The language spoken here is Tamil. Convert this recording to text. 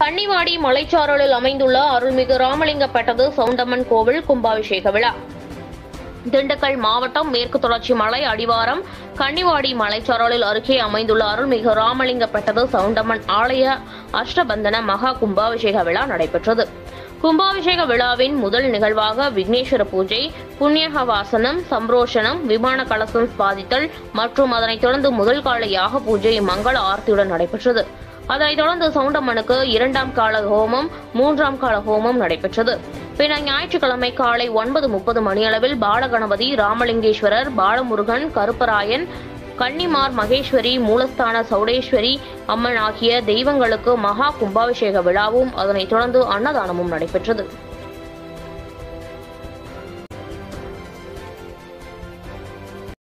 கன்னிவாடி மலைச்சாரலில் அமைந்துள்ள அருள்மிகு ராமலிங்கப்பட்டது சவுண்டம்மன் கோவில் கும்பாபிஷேக விழா. திண்டுக்கல் மாவட்டம் மேற்கு தொடர்ச்சி மலை அடிவாரம் கன்னிவாடி மலைச்சாரலில் அருகே அமைந்துள்ள அருள்மிகு ராமலிங்கப்பட்டது சவுண்டம்மன் ஆலய அஷ்டபந்தன மகா கும்பாபிஷேக விழா நடைபெற்றது. கும்பாபிஷேக விழாவின் முதல் நிகழ்வாக விக்னேஸ்வர பூஜை புண்ணியக வாசனம் சம்ரோஷனம் விமான கலசம் சுவாதித்தல் மற்றும் அதனைத் தொடர்ந்து முதல் கால யாக பூஜை மங்கள ஆர்த்தியுடன் நடைபெற்றது. அதனைத் தொடர்ந்து சவுண்டம்மனுக்கு இரண்டாம் கால ஹோமம் மூன்றாம் கால ஹோமம் நடைபெற்றது. பின்னர் ஞாயிற்றுக்கிழமை காலை ஒன்பது முப்பது மணியளவில் பாலகணபதி ராமலிங்கேஸ்வரர் பாலமுருகன் கருப்பராயன் கன்னிமார் மகேஸ்வரி மூலஸ்தான சௌடேஸ்வரி அம்மன் ஆகிய தெய்வங்களுக்கு மகா கும்பாபிஷேக விழாவும் அதனைத் தொடர்ந்து அன்னதானமும் நடைபெற்றது.